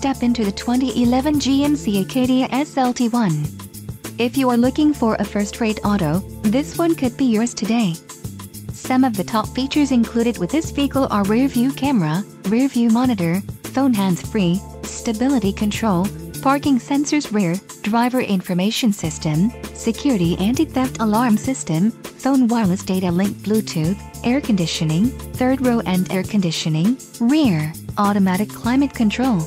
step into the 2011 GMC Acadia SLT1. If you are looking for a first-rate auto, this one could be yours today. Some of the top features included with this vehicle are rear view camera, rear view monitor, phone hands-free, stability control, parking sensors rear, driver information system, security anti-theft alarm system, phone wireless data link Bluetooth, air conditioning, third row and air conditioning, rear, automatic climate control.